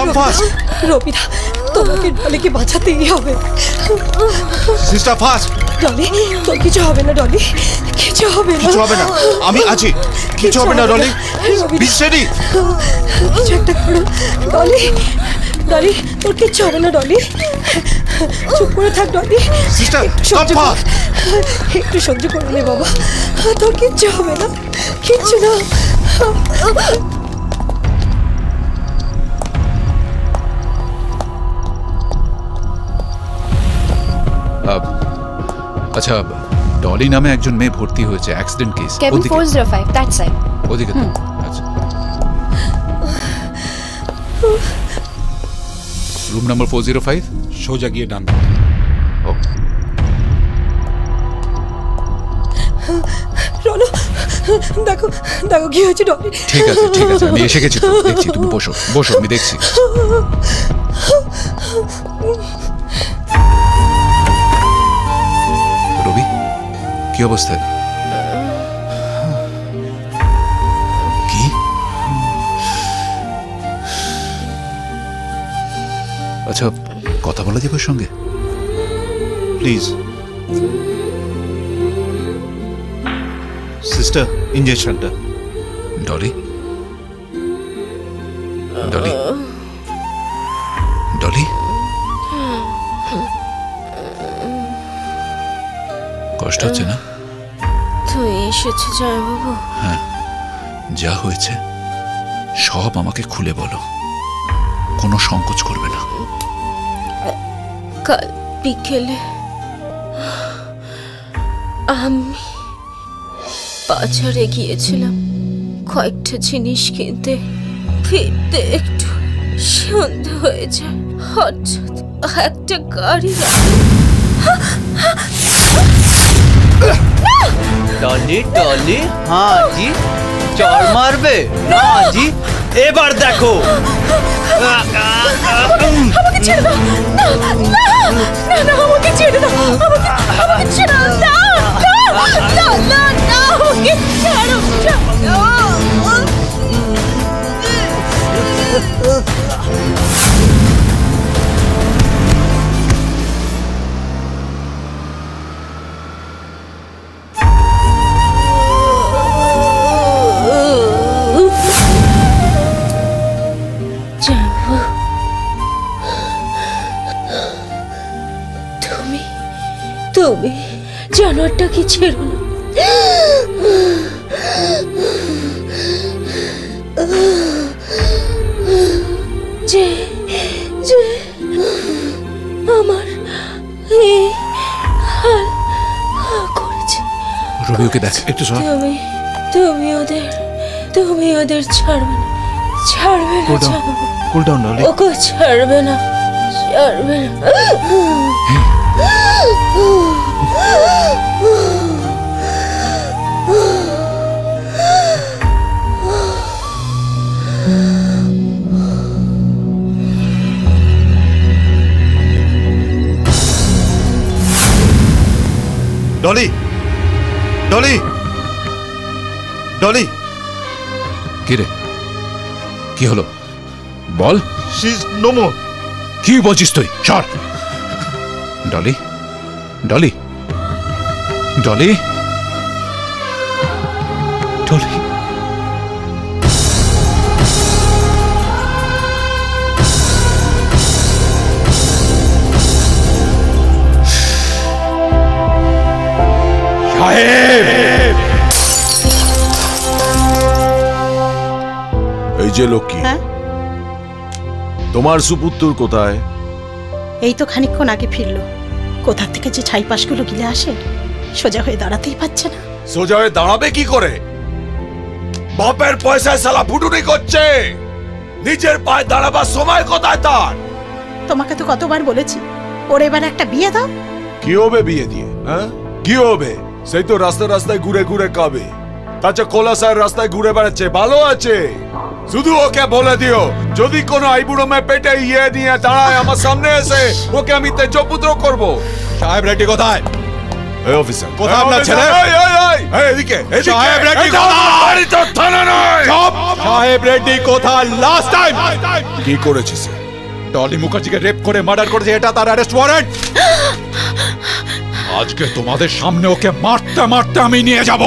Come fast. রবিদা তোমাকে ডলিকে বাঁচাতেই হবে। Sister fast Dolly তোর কিছু হবে না ডলি। কিছু হবে না। কিছু হবে না। আমি আছি। কিছু হবে না ডলি। রবিদা, কিছু একটা করো। ডলি ডলি তোর কিচ্ছু হবে না ডলি। চুপ করে থাক ডলি। সিস্টার একটু কাম সহ্য একটু সহ্য করে নে বাবা। তোর কিচ্ছু হবে না। কিচ্ছু না। আচ্ছা ডলি নামে একজন মেয়ে ভর্তি হয়েছে অ্যাক্সিডেন্ট কেস কেবিন ওদিকে? Four zero five that side ওদিকে তো। আচ্ছা। Room number four zero five সোজা গিয়ে ডান ও। রনো দেখো দেখো কি হয়েছে ডলি। ঠিক আছে ঠিক আছে আমি এসে গেছি তো। দেখছি তুমি বসো বসো আমি দেখছি। কি অবস্থা? কি? আচ্ছা কথা বলা যাবে সঙ্গে। প্লিজ সিস্টার ইঞ্জেকশনটা ডলি ডলি ডলি কষ্ট হচ্ছে না? এসেছ জয়বাবু। যা হয়েছে সব আমাকে খুলে বলো। কোনো সংকোচ করবে না। কাল বিকেলে আমি বাজারে গিয়েছিলাম কয়েকটা জিনিস কিনতে। ফিরতে একটু সন্ধে হয়ে যায় হঠাৎ একটা গাড়ি টলি টলি। হ্যাঁ জি। চর মারবে। না। জি। এবার দেখো। আমাকে ছেড়ে দাও। তুমি জানোয়ারটাকে ছেড়ো না? যে যে আমার এই হাল করেছে। রবি ওকে দেখ একটু সর তুমি তুমি ওদের তুমি ওদের ছাড়বে না ছাড়বে না কুল ডাউন ওকে ছাড়বে না ছাড়বে না। ডলি ডলি ডলি। কি রে? কি হলো? বল। শি ইজ নো মোর কি বলছিস তুই? সর ডলি। ডলি। ডলি। ডলি। এই যে লক্ষ্মী হ্যাঁ? তোমার সুপুত্র কোথায়? এই তো খানিকক্ষণ আগে ফিরলো। কোথা থেকে যে ছাই ছাইপাশগুলো গিলে আসে সোজা হয়ে দাঁড়াতেই পারছে না। সোজা হয়ে দাঁড়াবে কি করে? বাপের পয়সায় সালা ফুটুনি করছে। নিজের পায়ে দাঁড়াবার সময় কোথায় তার? তোমাকে তো কতবার বলেছি ওর এবার একটা বিয়ে দাও। কি হবে বিয়ে দিয়ে হ্যাঁ? কি হবে? সেই তো রাস্তায় রাস্তায় ঘুরে ঘুরে কাবে তাছাড়া কোলাসার রাস্তায় ঘুরে বেড়াচ্ছে ভালো আছে। শুধু ওকে বলে দিও যদি কোনো আইবুড়ো মেয়ে পেটে ইয়ে নিয়ে দাঁড়ায় আমার সামনে এসে ওকে আমি তেজপুত্র করব। সাহেব রেডি কোথায়? এই অফিসার। কোথায় আপনার ছেলে? এদিকে সাহেব রেড্ডি কোথায়? আমার বাড়ি তো থানা নয়। সাহেব রেড্ডি কোথায়? লাস্ট টাইম কি করেছিস ডলি মুখার্জিকে রেপ করে মার্ডার করেছে এটা তার অ্যারেস্ট ওয়ারেন্ট আজকে তোমাদের সামনে ওকে মারতে মারতে আমি নিয়ে যাব!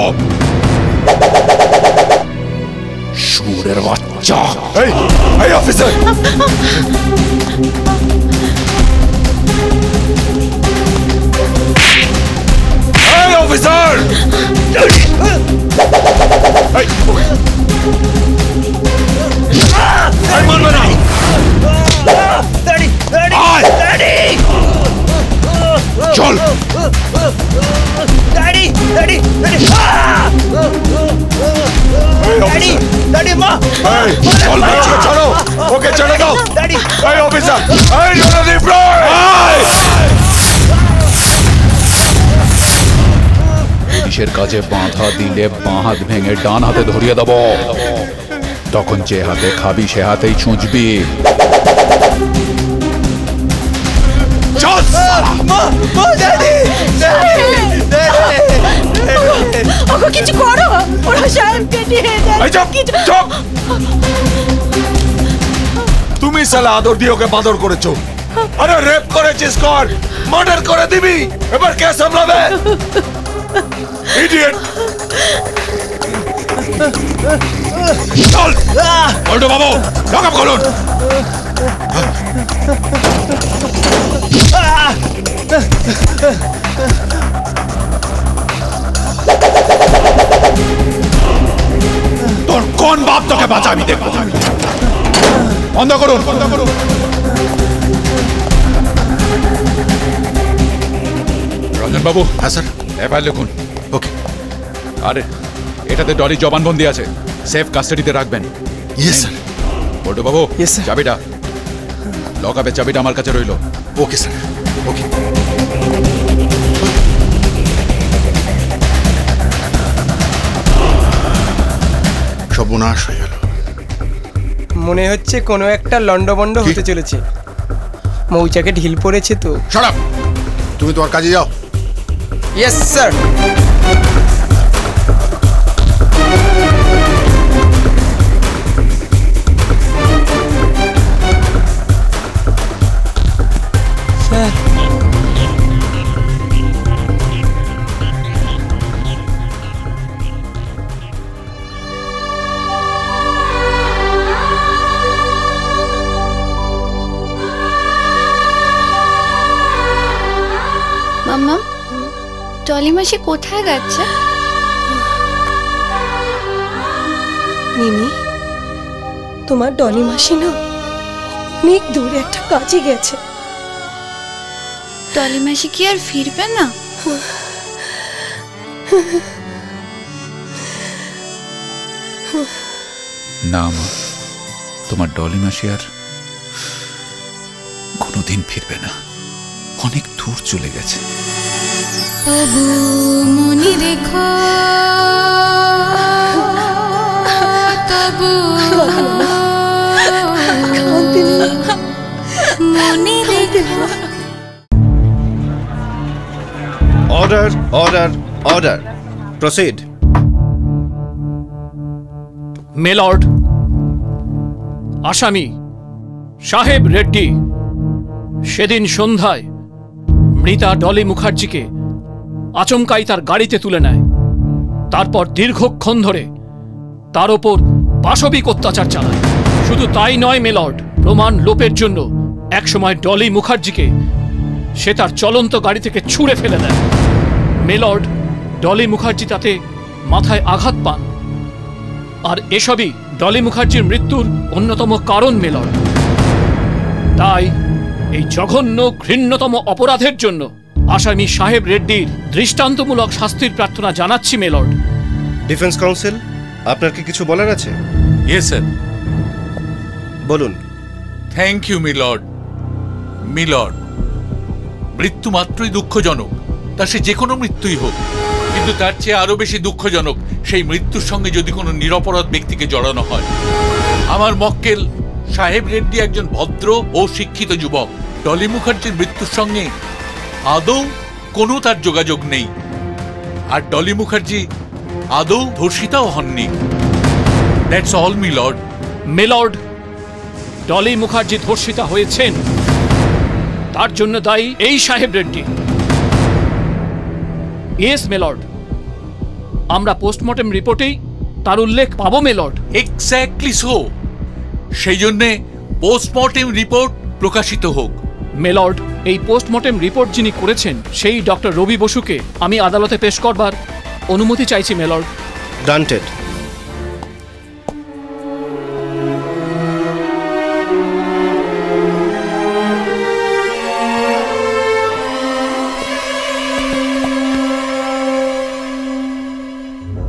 সুরের বাচ্চা এই এই অফিসার এই অফিসার এই এই মারবে না আয় চল এই অফিসার এই চল বলছি ছাড়ো ওকে ছেড়ে দাও। এই অফিসার। এই রণদীপ রায়। পুলিশের কাছে বাঁধা দিলে বাঁ হাত ভেঙে ডান হাতে ধরিয়ে দেব? তখন যে হাতে খাবি সে হাতেই ছুঁচবি। চল। ওকে কিছু করো। ওরা সাহেবকে নিয়ে যাচ্ছে চুপ তুমি সালা আদর দিয়ে ওকে বাদর করেছ। আরে রেপ করেছিস কর মার্ডার করে দিবি এবার কে সামলাবে? ইডিয়েট চল। বল্টু বাবু লক আপ করুন। তোর কোন বাপ তোকে বাঁচা আমি দেখব? বন্ধ করুন। বন্ধ করুন রঞ্জন বাবু হ্যাঁ স্যার। এবার লিখুন। ওকে। আরে এটাতে ডলি জবানবন্দি আছে। সেফ কাস্টাডিতে রাখবেন। ইয়েস স্যার বল্টু বাবু. চাবিটা। লক আপের চাবিটা আমার কাছে রইল। Okay sir. ওকে। সর্বনাশ হয়ে গেল। মনে হচ্ছে কোনো একটা লন্ডবন্ড হতে চলেছে। মৌচাকে ঢিল পড়েছে তো। সরাব তুমি তোমার কাজে যাও। ইয়েস স্যার স্যার মাসি কোথায় যাচ্ছে? মিমি তোমার ডলি মাসি না অনেক দূরে একটা কাজে গেছে। টলি মাসি কি আর ফিরবে না? না মা তোমার ডলি মাসি আর কোনোদিন ফিরবে না। অনেক দূর চলে গেছে। তবু মনি রেখো। তবু মনি রেখো। Order, order, order. Proceed. Milord আসামি সাহেব রেড্ডি সেদিন সন্ধ্যায় মৃতা ডলি মুখার্জিকে আচমকাই তার গাড়িতে তুলে নেয়। তারপর দীর্ঘক্ষণ ধরে তার ওপর পাশবিক অত্যাচার চালায়। শুধু তাই নয়, মেলর্ড, প্রমাণ লোপের জন্য একসময় ডলি মুখার্জিকে সে তার চলন্ত গাড়ি থেকে ছুঁড়ে ফেলে দেয়। মেলর্ড, ডলি মুখার্জি তাতে মাথায় আঘাত পান। আর এসবই ডলি মুখার্জির মৃত্যুর অন্যতম কারণ মেলর তাই এই জঘন্য ঘৃণ্যতম অপরাধের জন্য আসামি সাহেব রেড্ডির দৃষ্টান্তমূলক শাস্তির প্রার্থনা জানাচ্ছি মেলর্ড ডিফেন্স কাউন্সিল আপনার কি কিছু বলার আছে? ইয়েস স্যার বলুন। থ্যাংক ইউ মিলর্ড মিলর্ড মৃত্যু মাত্রই দুঃখজনক। তা সে যে কোনো মৃত্যুই হোক কিন্তু তার চেয়ে আরও বেশি দুঃখজনক সেই মৃত্যুর সঙ্গে যদি কোনো নিরপরাধ ব্যক্তিকে জড়ানো হয়। আমার মক্কেল সাহেব রেড্ডি একজন ভদ্র ও শিক্ষিত যুবক। ডলি মুখার্জির মৃত্যুর সঙ্গে আদৌ কোনো তার যোগাযোগ নেই। আর ডলি মুখার্জি আদৌ ধর্ষিতাও হননি। That's all me lord milord Dolly Mukherjee ধর্ষিতা হয়েছেন। তার জন্য দায়ী এই সাহেব রেড্ডি। ইয়েস মেলর্ড আমরা পোস্টমর্টেম রিপোর্টেই তার উল্লেখ পাবো মেলর্ড এক্স্যাক্টলি সো সেই জন্যে পোস্টমর্টেম রিপোর্ট প্রকাশিত হোক। মেলর্ড এই পোস্টমর্টেম রিপোর্ট যিনি করেছেন সেই ডক্টর রবি বসুকে আমি আদালতে পেশ করবার অনুমতি চাইছি মেলর্ড। গ্রান্টেড।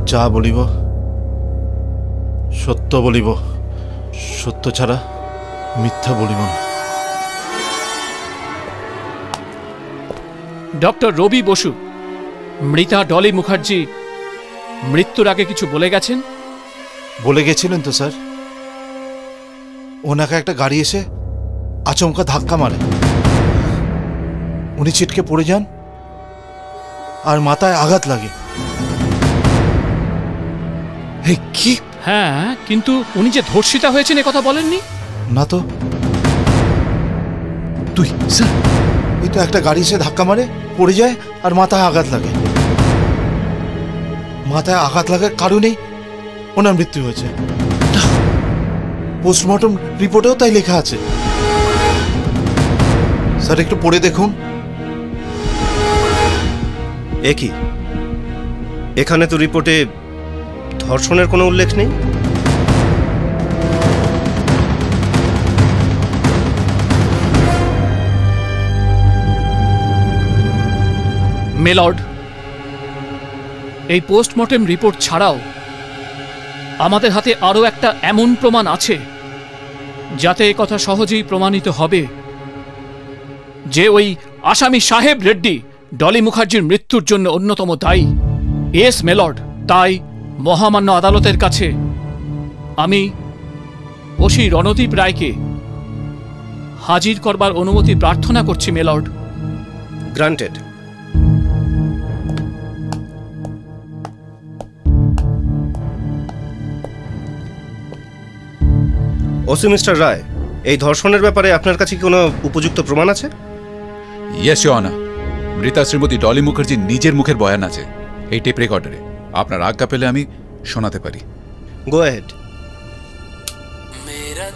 যা বলিব সত্য বলিব। সত্য ছাড়া মিথ্যা বলিব না। ডক্টর রবি বসু মৃতা ডলি মুখার্জি মৃত্যুর আগে কিছু বলে গেছেন? বলে গেছিলেন তো স্যার। ওনাকে একটা গাড়ি এসে আচমকা ধাক্কা মারে। উনি ছিটকে পড়ে যান আর মাথায় আঘাত লাগে। এই কি হ্যাঁ কিন্তু উনি যে ধর্ষিতা হয়েছেন কথা বলেননি? না তো। তুই স্যার ওই তো একটা গাড়ি এসে ধাক্কা মারে পড়ে যায় আর মাথায় আঘাত লাগে। মাথায় আঘাত লাগার কারণেই ওনার মৃত্যু হয়েছে। পোস্টমর্টম রিপোর্টেও তাই লেখা আছে। স্যার একটু পড়ে দেখুন। একই এখানে তো রিপোর্টে ধর্ষণের কোনো উল্লেখ নেই? মেলর্ড, এই পোস্টমর্টেম রিপোর্ট ছাড়াও আমাদের হাতে আরও একটা এমন প্রমাণ আছে, যাতে কথা সহজেই প্রমাণিত হবে যে ওই আসামি সাহেব রেড্ডি ডলি মুখার্জির মৃত্যুর জন্য অন্যতম দায়ী। এস মেলর্ড, তাই মহামান্য আদালতের কাছে আমি ওসি রণদীপ রায়কে হাজির করবার অনুমতি প্রার্থনা করছি milord. Granted. OC mister Roy এই ধর্ষণের ব্যাপারে আপনার কাছে কি কোনো উপযুক্ত প্রমাণ আছে? ইয়েস ইয়োনা মৃতা শ্রীমতী ডলি মুখার্জির নিজের মুখের বয়ান আছে এই টেপ রেকর্ডারে। আপনার আজ্ঞা পেলে আমি শোনাতে পারি গো অ্যাহেড मेरा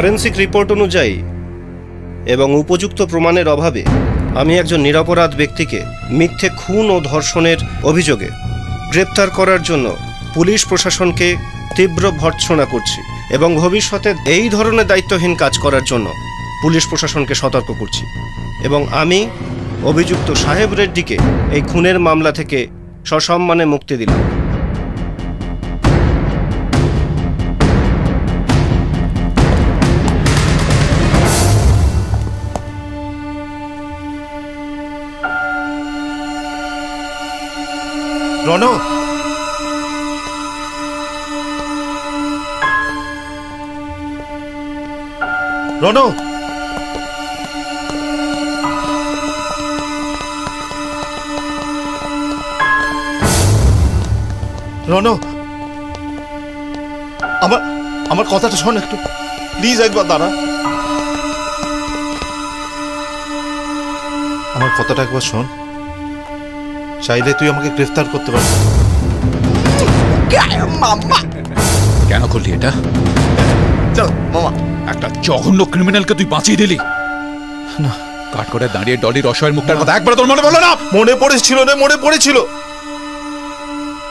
ফরেন্সিক রিপোর্ট অনুযায়ী এবং উপযুক্ত প্রমাণের অভাবে আমি একজন নিরপরাধ ব্যক্তিকে মিথ্যে খুন ও ধর্ষণের অভিযোগে গ্রেপ্তার করার জন্য পুলিশ প্রশাসনকে তীব্র ভর্ৎসনা করছি এবং ভবিষ্যতে এই ধরনের দায়িত্বহীন কাজ করার জন্য পুলিশ প্রশাসনকে সতর্ক করছি এবং আমি অভিযুক্ত সাহেব রেড্ডিকে এই খুনের মামলা থেকে সসম্মানে মুক্তি দিলাম। রণ রণ রণ আমার আমার কথাটা শোন একটু। প্লিজ একবার দাঁড়া। আমার কথাটা একবার শোন। চাইলে তুই আমাকে গ্রেফতার করতে পারবি। কেন করলি এটা? মামা। একটা জঘন্য ক্রিমিনালকে তুই বাঁচিয়ে দিলি। না। কাঠ করে দাঁড়িয়ে ডলির অসহায়ের মুখটার কথা একবার তোর মনে পড়ল না? মনে পড়েছিল রে মনে পড়েছিল।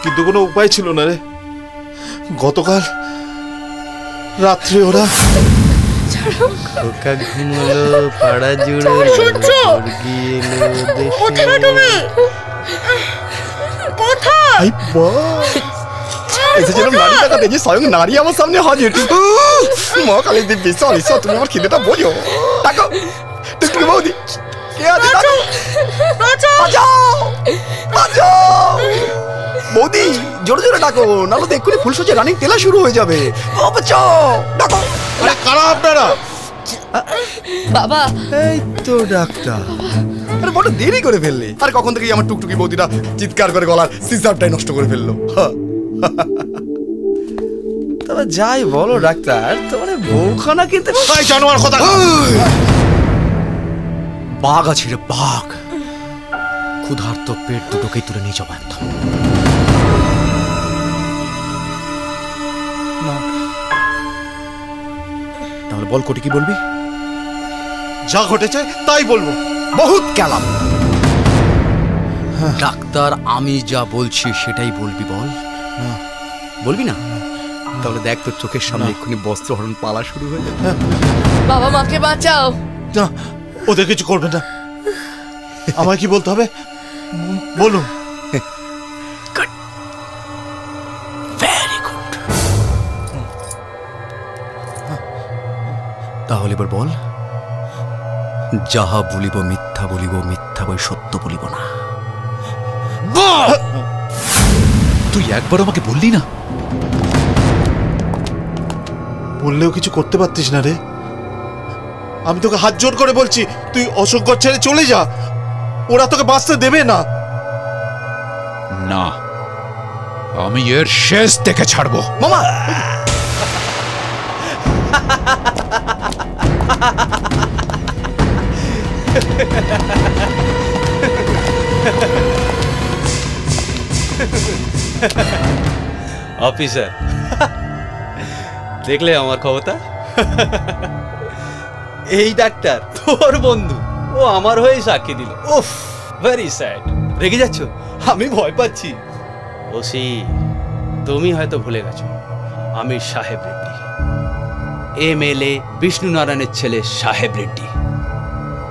কিন্তু কোনো উপায় ছিল না রে। গতকাল রাত্রে ওরা খোকা ঘুমলো পাড়া জুড়ে মুরগি এলো দেশে। কোথায়? এসেছিলাম নারী টাকা দেখি স্বয়ং নারী আমার সামনে হাজির। মা কালী দিব্যি সরি সর তুমি আমার খিদেটা বোঝো ডাকো টুকটুকি বৌদি বৌদি জোরে জোরে ডাকো নাহলে তো এক্ষুনি ফুলসজ্জা রানিং তেলা শুরু হয়ে যাবে। বাঁচাও। ডাকো। আরে কারা আপনারা? বাবা। এই তো ডাক্তার। আরে বড় দেরি করে ফেললে। আর কখন থেকে আমার টুকটুকি বৌদিটা চিৎকার করে গলার সিসারটাই নষ্ট করে ফেলল। তবে যাই বলো ডাক্তার তোমার বউখানা কিন্তু জানোয়ার কথা। বাঘ আছে রে বাঘ। ক্ষুধার্ত পেট দুটোকেই তুলে নিয়ে যাব একদম। তাহলে বল কোটি কি বলবি? যা ঘটেছে তাই বলব। বহুত কালাম। ডাক্তার আমি যা বলছি সেটাই বলবি বল। বলবি না? তাহলে দেখ তোর চোখের সামনে এক্ষুনি বস্ত্রহরণ পালা শুরু হয়ে যাবে। বাবা মাকে বাঁচাও। না ওদের কিছু করবে না। আমায় কি বলতে হবে? বলুন। তাহলে এবার বল। যাহা বলিব মিথ্যা বলিব মিথ্যা বই সত্য বলিব না। তুই একবার আমাকে বললি না? বললেও কিছু করতে পারতিস না রে। আমি তোকে হাত জোর করে বলছি তুই অশোক ছেড়ে চলে যা। ওরা তোকে বাঁচতে দেবে না। না আমি এর শেষ দেখে ছাড়বো। মামা! অফিসার দেখলে আমার ক্ষমতা? এই ডাক্তার, তোর বন্ধু। ও আমার হয়ে সাক্ষী দিল। উফ ভেরি স্যাড রেগে যাচ্ছ? আমি ভয় পাচ্ছি। ওসি, তুমি হয়তো ভুলে গেছো। আমি সাহেব Reddy. M L A Vishnu নারায়ণের ছেলে সাহেব রেড্ডি।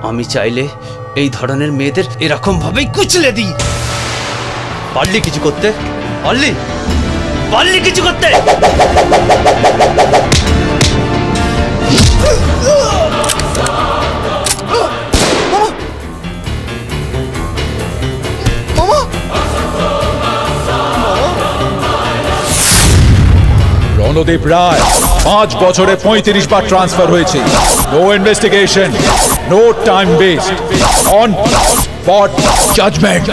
আমি চাইলে এই ধরনের মেয়েদের এরকম ভাবেই কুচলে দিই। পারলি কিছু করতে? পারলি? পারলি কিছু করতে? রণদীপ রায়। পাঁচ বছরে পঁয়ত্রিশ বার ট্রান্সফার হয়েছে। No investigation no time best on spot judgement